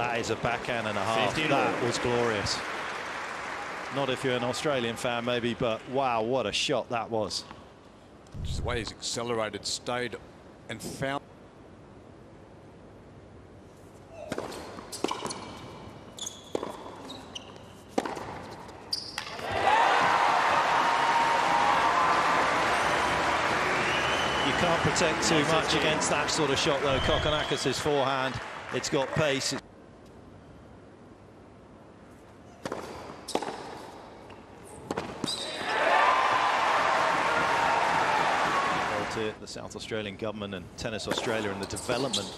That is a backhand and a half. That was glorious. Not if you're an Australian fan, maybe, but wow, what a shot that was. Just the way he's accelerated, stayed and found. You can't protect too much against that sort of shot, though. Kokkinakis' forehand, it's got pace. to the South Australian government and Tennis Australia and the development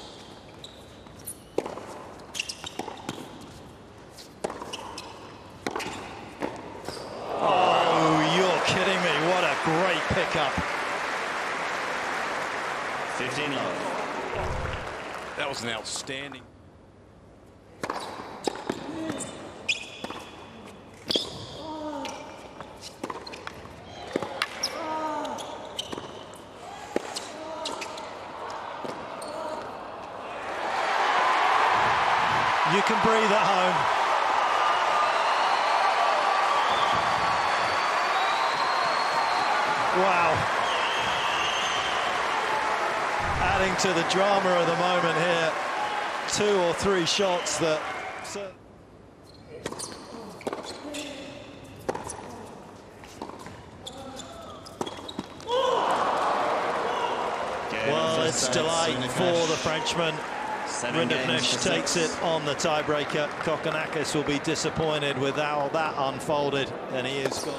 Oh, you're kidding me. What a great pickup. 15 love. That was an outstanding. Breathe at home. Wow. Adding to the drama of the moment here. Two or three shots that... Well, it's delight for the Frenchman. Rinderknech takes it on the tiebreaker. Kokkinakis will be disappointed with how that unfolded, and he is gone.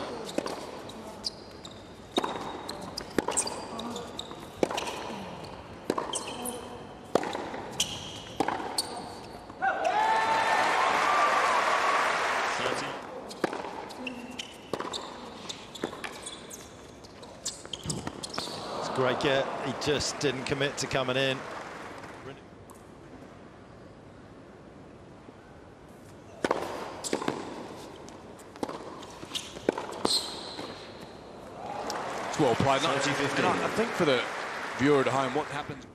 It's a great get. He just didn't commit to coming in. Well played. No, and I, I think for the viewer at home, what happens?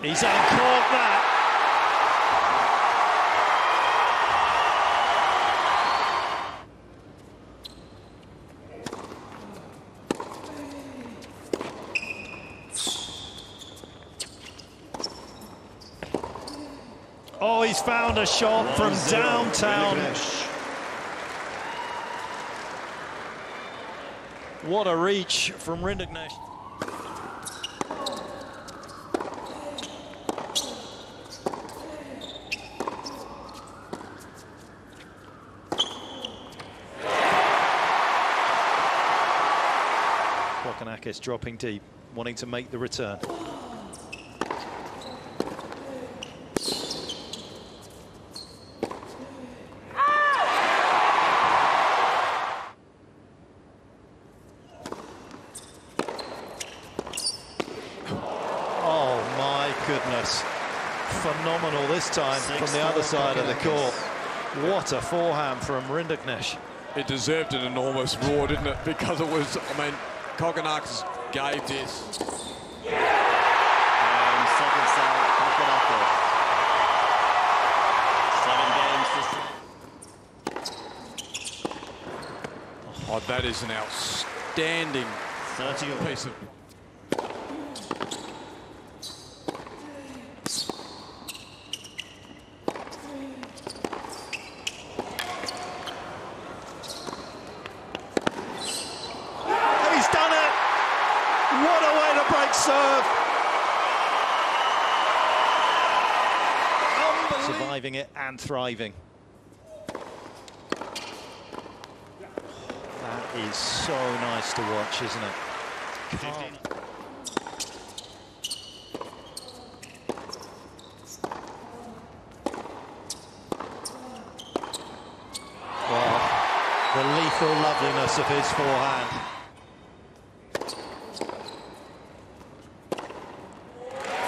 He's uncorked that. Oh, he's found a shot from downtown. What a reach from Rinderknech. Kokkinakis dropping deep, wanting to make the return. Oh my goodness. Phenomenal this time from the other side of the court. What a forehand from Rinderknech. It deserved an enormous roar, didn't it? Because it was, I mean, Kokkinakis gave this. And second set, Kokkinakis. Seven games to Oh, that is an outstanding piece of. surviving it and thriving. That is so nice to watch, isn't it? Calm. Well, the lethal loveliness of his forehand.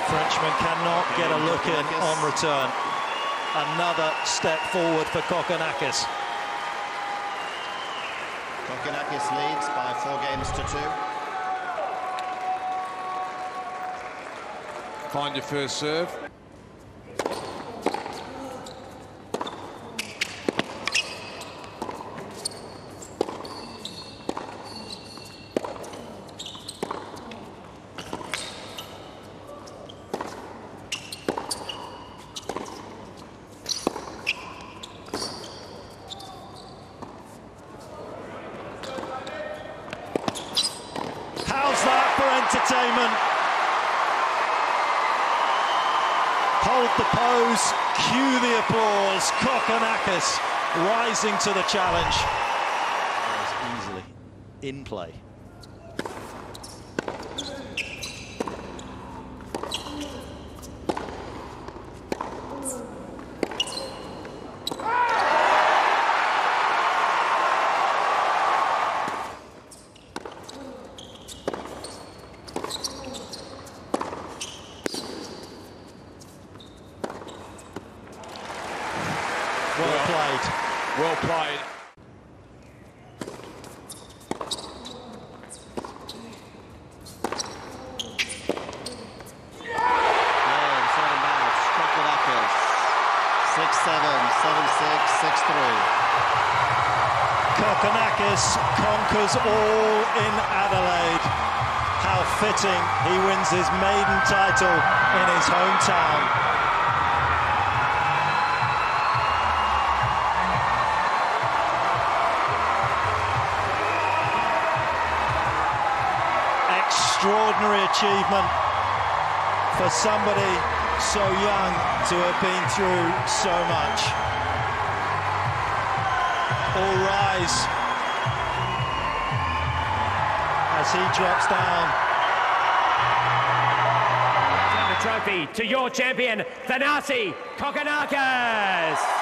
Frenchman cannot get a look in on return. Another step forward for Kokkinakis. Kokkinakis leads by four games to two. Find your first serve. How's that for entertainment? Hold the pose, cue the applause. Kokkinakis rising to the challenge. Easily in play. Well played. Well played. Yeah, third and bounce. Kokkinakis. 6-7, 7-6, 6-3. Kokkinakis conquers all in Adelaide. How fitting he wins his maiden title in his hometown. Extraordinary achievement for somebody so young to have been through so much. All rise as he drops down. the trophy to your champion, Thanasi Kokkinakis.